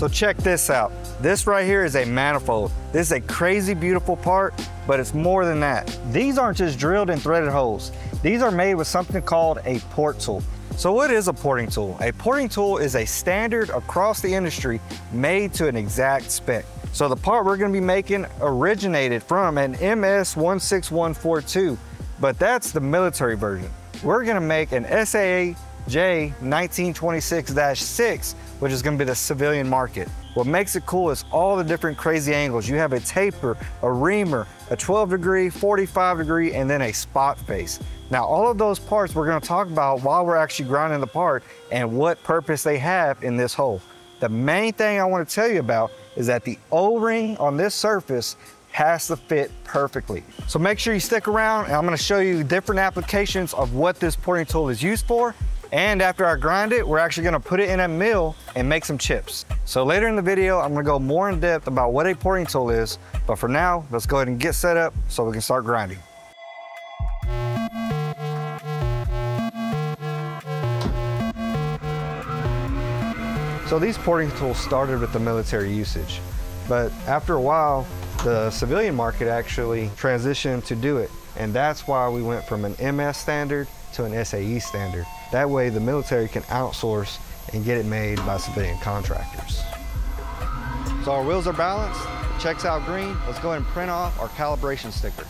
So check this out. This right here is a manifold. This is a crazy beautiful part, but it's more than that. These aren't just drilled and threaded holes. These are made with something called a port tool. So what is a porting tool? A porting tool is a standard across the industry made to an exact spec. So the part we're gonna be making originated from an MS16142, but that's the military version. We're gonna make an SAE J1926-6, which is gonna be the civilian market. What makes it cool is all the different crazy angles. You have a taper, a reamer, a 12 degree, 45 degree, and then a spot face. Now, all of those parts we're gonna talk about while we're actually grinding the part and what purpose they have in this hole. The main thing I wanna tell you about is that the O-ring on this surface has to fit perfectly. So make sure you stick around and I'm gonna show you different applications of what this porting tool is used for and after I grind it, we're actually gonna put it in a mill and make some chips. So later in the video, I'm gonna go more in depth about what a porting tool is, but for now, let's go ahead and get set up so we can start grinding. So these porting tools started with the military usage, but after a while, the civilian market actually transitioned to do it. And that's why we went from an MS standard to an SAE standard. That way the military can outsource and get it made by civilian contractors. So our wheels are balanced, checks out green. Let's go ahead and print off our calibration sticker.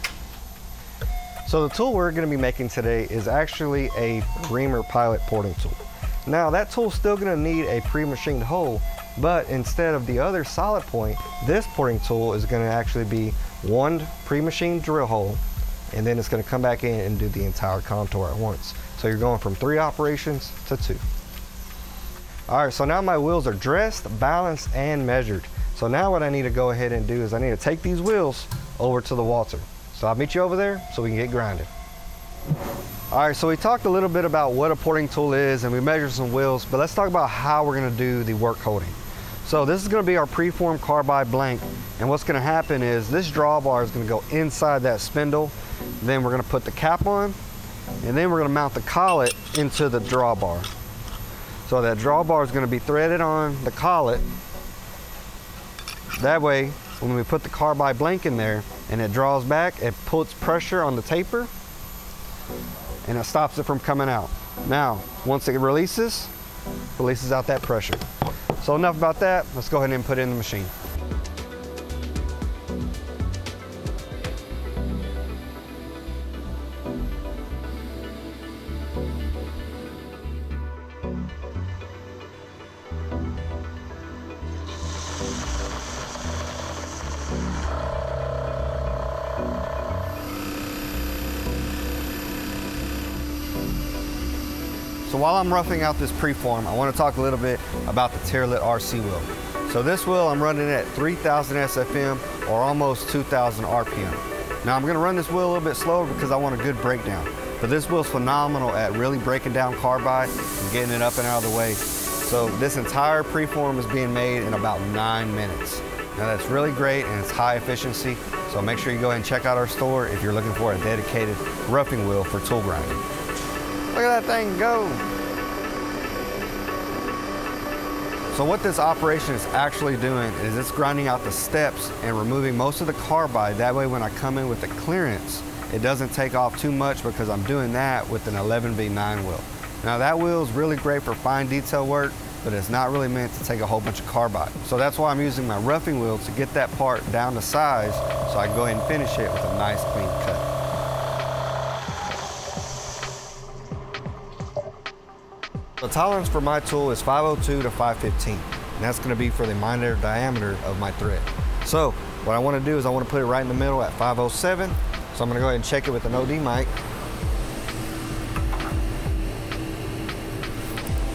So the tool we're gonna be making today is actually a reamer pilot porting tool. Now that tool's still gonna need a pre-machined hole, but instead of the other solid point, this porting tool is gonna actually be one pre-machined drill hole, and then it's gonna come back in and do the entire contour at once. So you're going from three operations to two. All right, so now my wheels are dressed, balanced, and measured. So now what I need to go ahead and do is I need to take these wheels over to the Walter. So I'll meet you over there so we can get grinding. All right, so we talked a little bit about what a porting tool is and we measured some wheels, but let's talk about how we're gonna do the work holding. So this is gonna be our preformed carbide blank, and what's gonna happen is this drawbar is gonna go inside that spindle, then we're gonna put the cap on, and then we're gonna mount the collet into the drawbar. So that drawbar is gonna be threaded on the collet. That way, when we put the carbide blank in there and it draws back, it puts pressure on the taper and it stops it from coming out. Now, once it releases, releases out that pressure. So enough about that, let's go ahead and put it in the machine. So while I'm roughing out this preform, I want to talk a little bit about the Tyrolit RC wheel. So this wheel I'm running at 3,000 SFM or almost 2,000 RPM. Now I'm going to run this wheel a little bit slower because I want a good breakdown. But this wheel's phenomenal at really breaking down carbide and getting it up and out of the way. So this entire preform is being made in about nine minutes. Now that's really great and it's high efficiency. So make sure you go ahead and check out our store if you're looking for a dedicated roughing wheel for tool grinding. Look at that thing go. So what this operation is actually doing is it's grinding out the steps and removing most of the carbide. That way when I come in with the clearance, it doesn't take off too much because I'm doing that with an 11V9 wheel. Now that wheel is really great for fine detail work, but it's not really meant to take a whole bunch of carbide. So that's why I'm using my roughing wheel to get that part down to size so I can go ahead and finish it with a nice clean cut. The tolerance for my tool is 502 to 515, and that's gonna be for the minor diameter of my thread. So what I wanna do is I wanna put it right in the middle at 507, so I'm gonna go ahead and check it with an OD mic.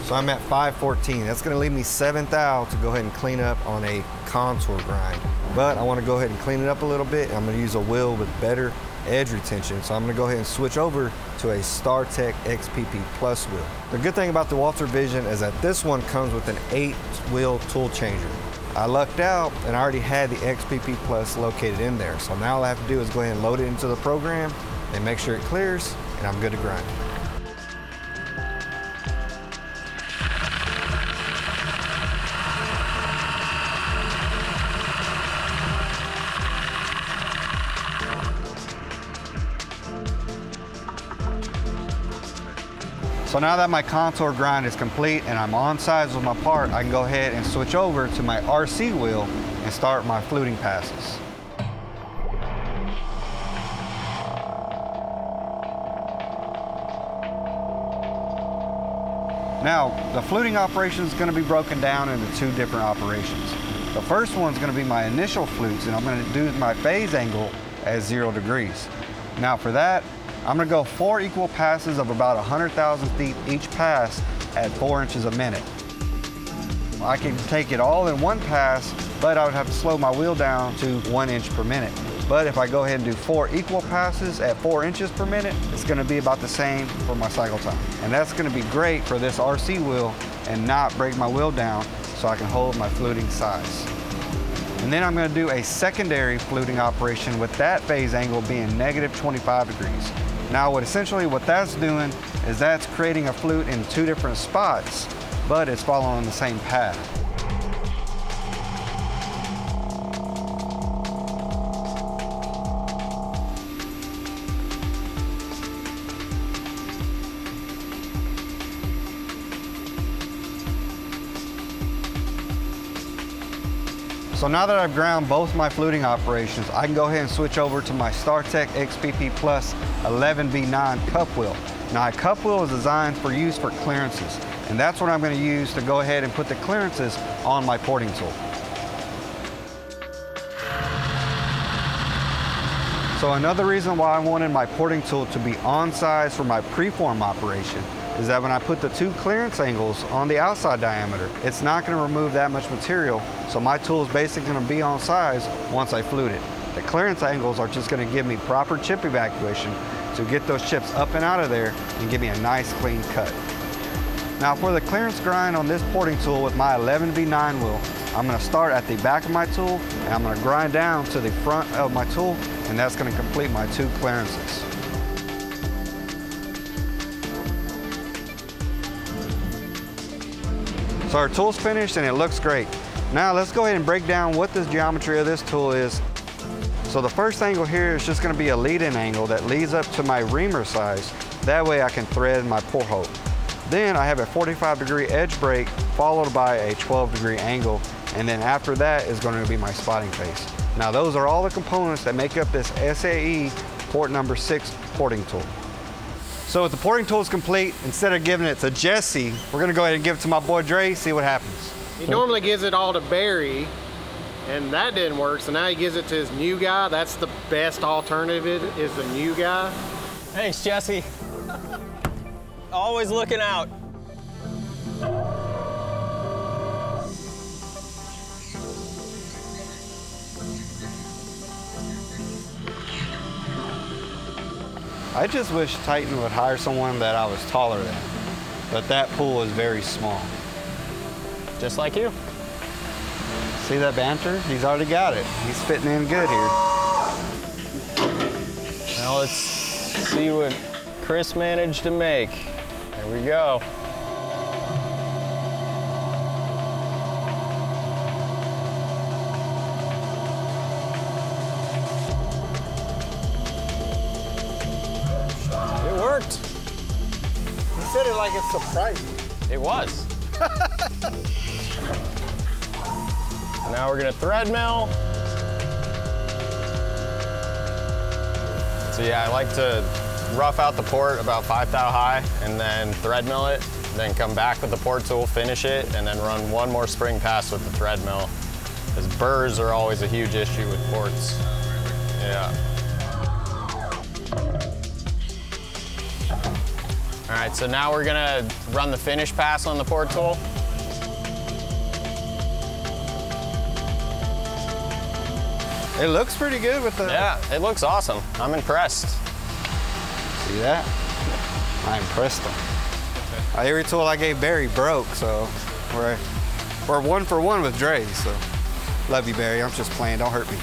So I'm at 514. That's gonna leave me seven thou to go ahead and clean up on a contour grind. But I wanna go ahead and clean it up a little bit. I'm gonna use a wheel with better edge retention. So I'm gonna go ahead and switch over to a StarTech XPP Plus wheel. The good thing about the Walter Vision is that this one comes with an eight wheel tool changer. I lucked out and I already had the XPP Plus located in there. So now all I have to do is go ahead and load it into the program and make sure it clears and I'm good to grind. So now that my contour grind is complete and I'm on size with my part, I can go ahead and switch over to my RC wheel and start my fluting passes. Now, the fluting operation is going to be broken down into two different operations. The first one is going to be my initial flutes, and I'm going to do my phase angle at zero degrees. Now for that, I'm going to go four equal passes of about 100,000 feet each pass at four inches a minute. I can take it all in one pass, but I would have to slow my wheel down to one inch per minute. But if I go ahead and do four equal passes at four inches per minute, it's gonna be about the same for my cycle time. And that's gonna be great for this RC wheel and not break my wheel down so I can hold my fluting size. And then I'm gonna do a secondary fluting operation with that phase angle being negative 25 degrees. Now what essentially what that's doing is that's creating a flute in two different spots, but it's following the same path. So now that I've ground both my fluting operations, I can go ahead and switch over to my StarTech XPP Plus 11V9 cup wheel. Now a cup wheel is designed for use for clearances, and that's what I'm gonna use to go ahead and put the clearances on my porting tool. So another reason why I wanted my porting tool to be on size for my preform operation is that when I put the two clearance angles on the outside diameter, it's not going to remove that much material, so my tool is basically going to be on size once I flute it. The clearance angles are just going to give me proper chip evacuation to get those chips up and out of there and give me a nice clean cut. Now for the clearance grind on this porting tool with my 11V9 wheel, I'm going to start at the back of my tool and I'm going to grind down to the front of my tool and that's going to complete my two clearances. So our tool's finished and it looks great. Now let's go ahead and break down what the geometry of this tool is. So the first angle here is just gonna be a lead-in angle that leads up to my reamer size. That way I can thread my porthole. Then I have a 45 degree edge break followed by a 12 degree angle. And then after that is going to be my spotting face. Now those are all the components that make up this SAE port number six porting tool. So with the porting tools complete, instead of giving it to Jesse, we're gonna go ahead and give it to my boy Dre, see what happens. He normally gives it all to Barry, and that didn't work, so now he gives it to his new guy. That's the best alternative is the new guy. Thanks, Jesse. Always looking out. I just wish Titan would hire someone that I was taller than. But that pool is very small. Just like you. See that banter? He's already got it. He's fitting in good here. Now let's see what Chris managed to make. There we go. It worked. He said it like it's surprising. It was. now we're gonna thread mill. So yeah, I like to rough out the port about five thou high and then thread mill it, then come back with the port tool, finish it, and then run one more spring pass with the thread mill. Because burrs are always a huge issue with ports. Yeah. All right, so now we're gonna run the finish pass on the port tool. It looks pretty good with the... Yeah, it looks awesome. I'm impressed. See that? I impressed him. Uh, Every tool I gave Barry broke, so we're, we're one for one with Dre, so love you, Barry. I'm just playing. Don't hurt me.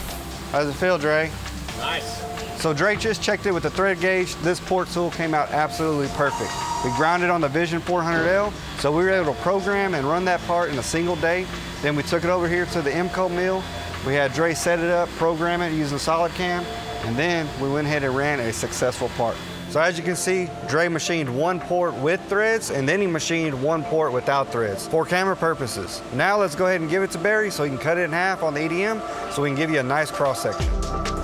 How does it feel, Dre? Nice. So Drake just checked it with the thread gauge. This port tool came out absolutely perfect. We grounded on the Vision 400L, so we were able to program and run that part in a single day. Then we took it over here to the EMCO mill. We had Dre set it up, program it using SolidCAM, and then we went ahead and ran a successful part. So as you can see, Dre machined one port with threads and then he machined one port without threads for camera purposes. Now let's go ahead and give it to Barry so he can cut it in half on the EDM so we can give you a nice cross section.